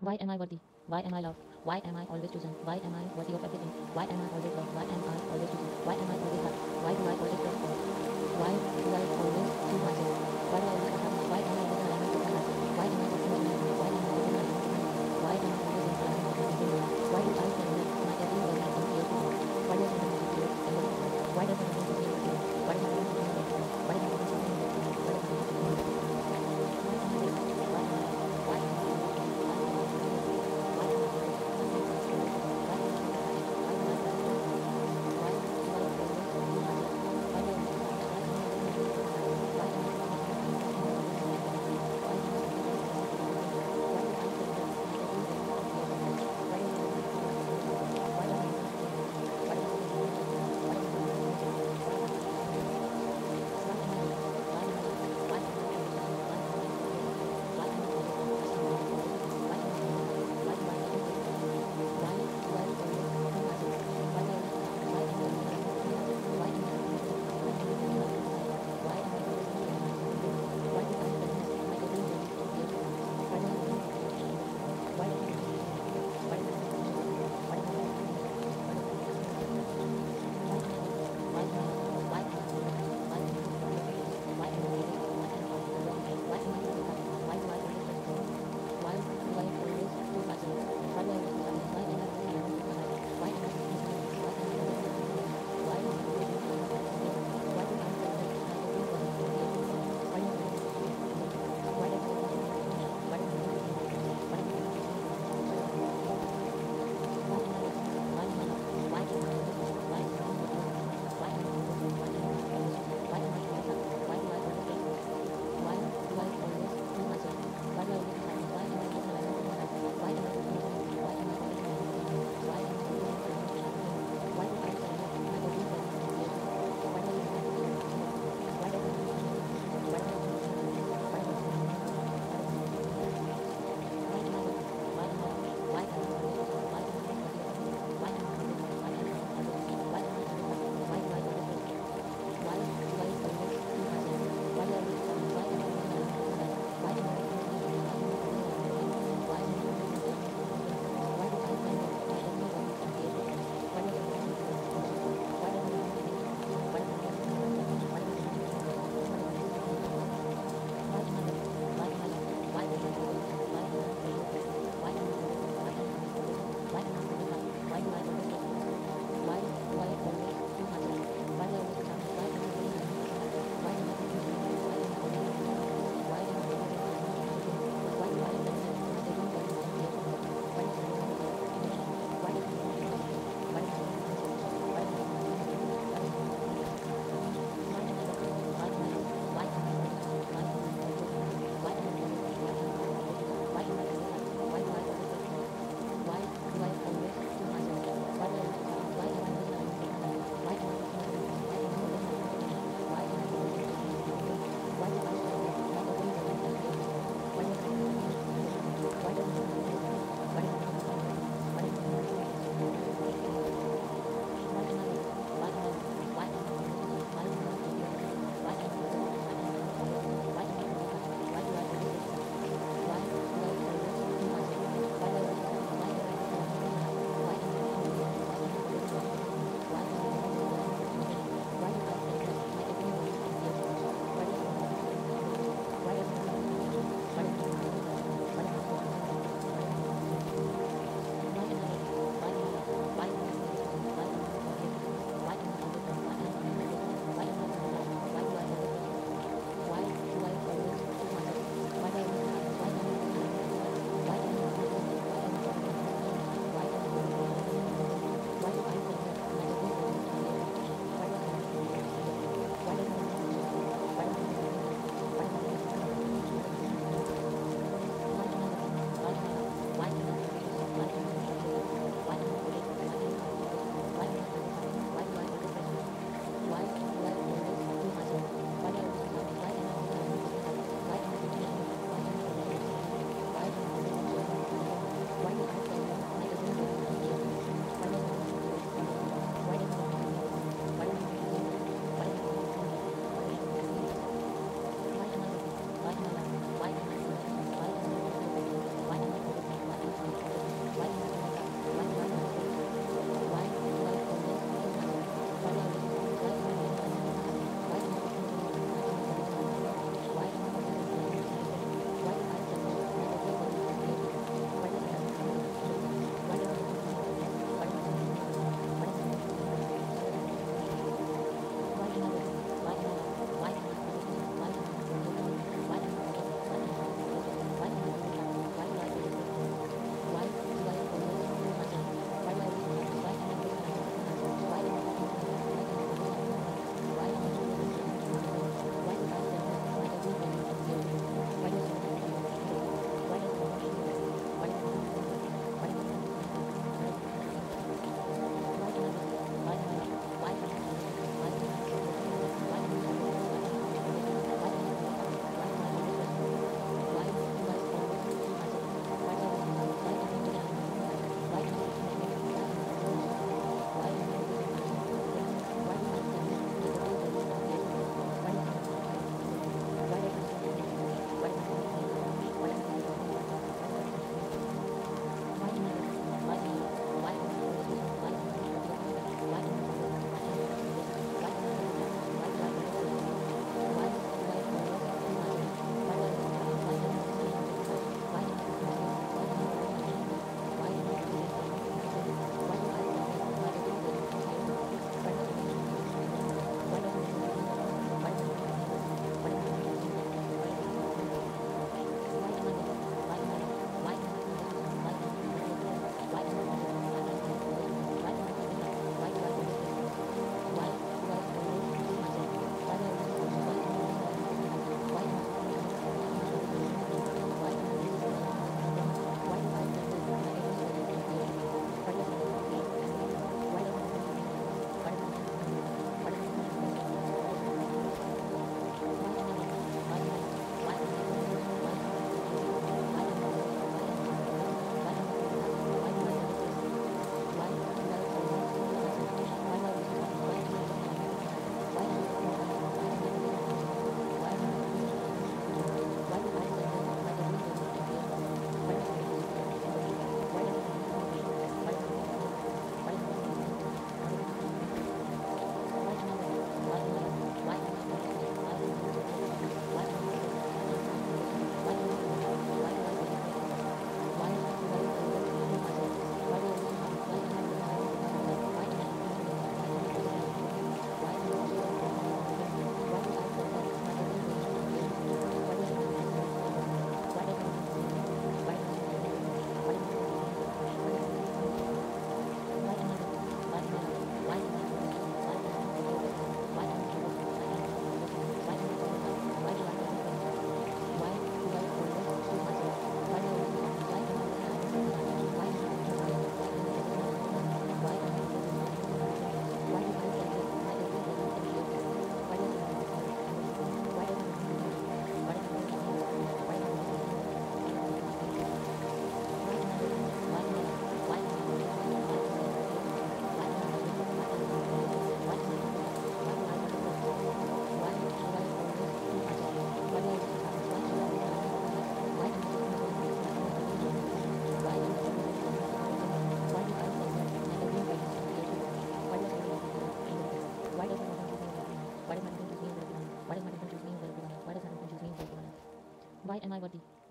Why am I worthy? Why am I loved? Why am I always chosen? Why am I worthy of everything? Why am I always loved? Why am I always chosen? Why am I always happy? Why do I always all? Why do I always feel myself? Why do I always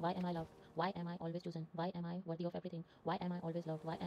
Why am I loved? Why am I always chosen? Why am I worthy of everything? Why am I always loved? Why am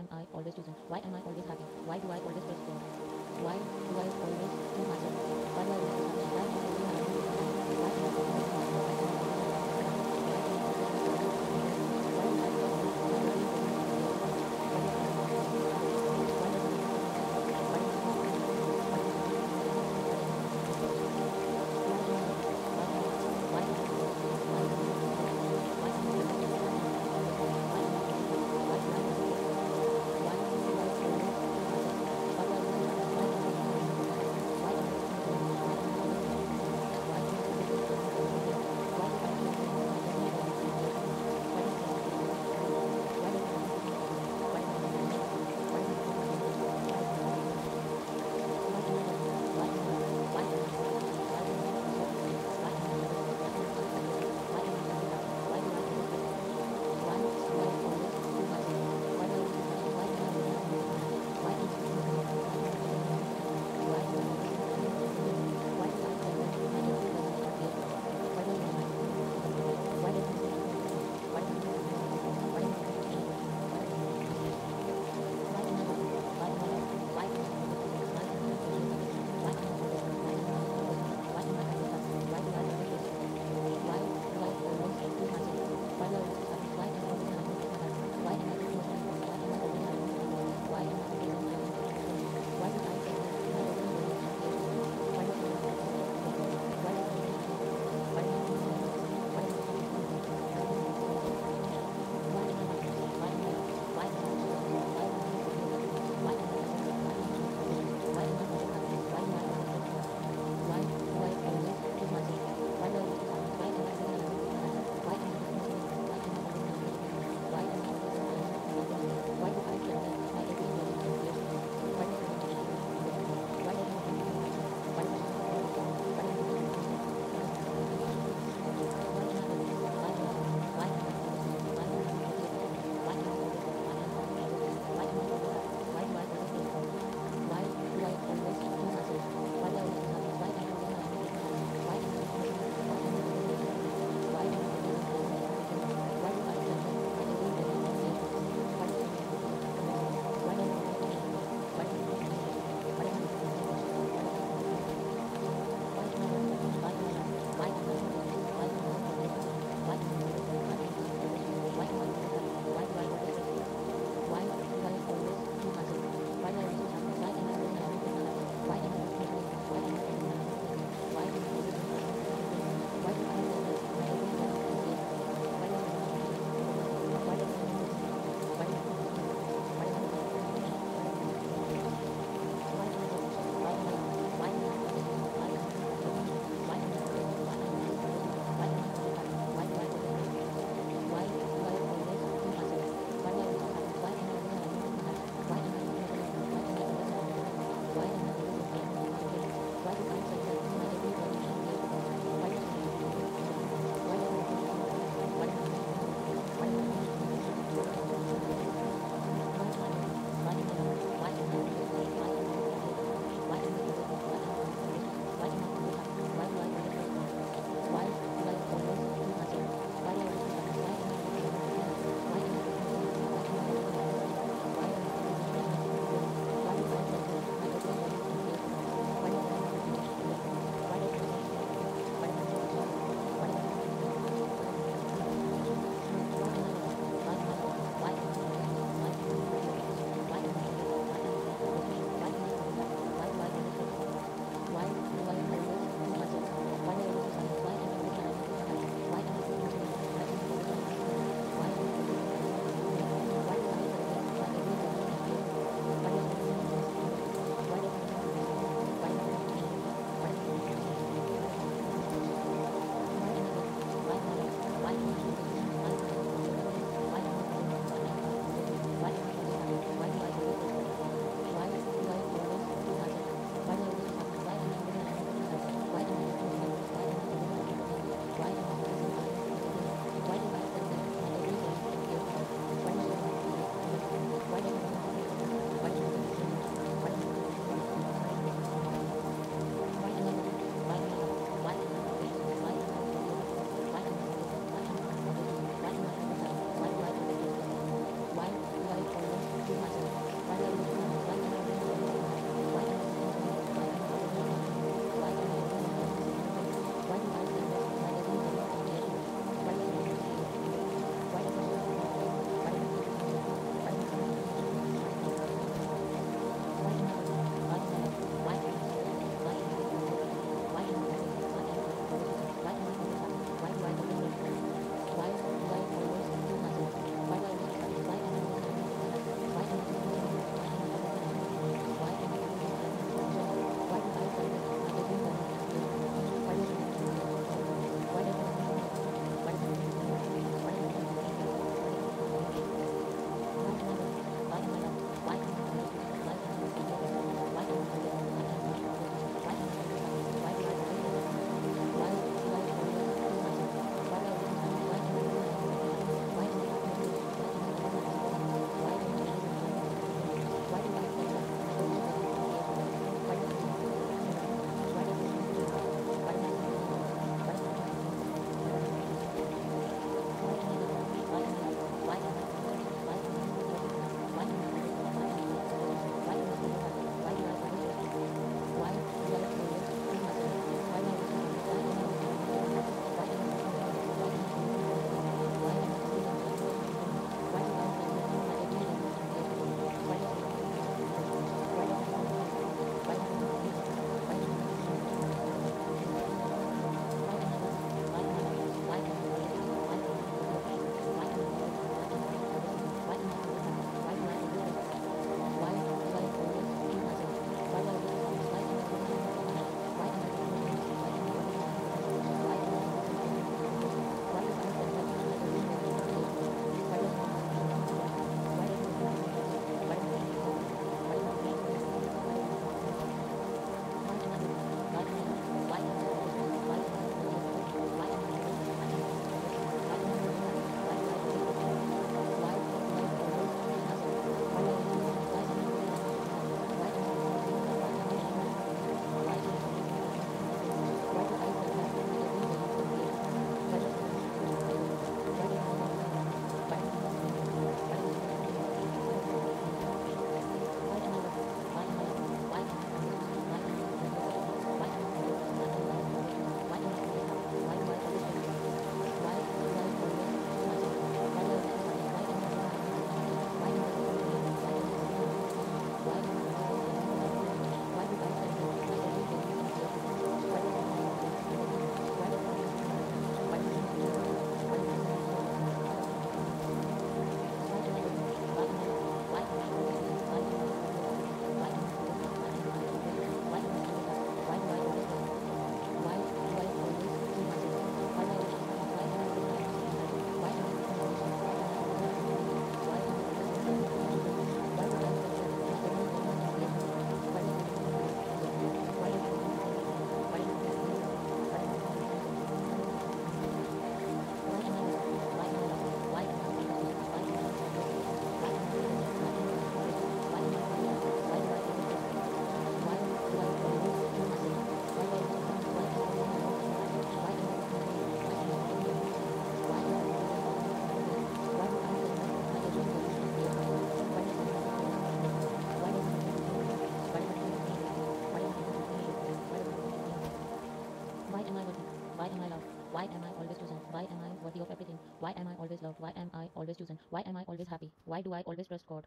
Why am I worthy of everything? Why am I always loved? Why am I always chosen? Why am I always happy? Why do I always trust God?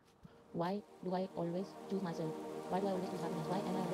Why do I always choose myself? Why do I always choose happiness? Why am I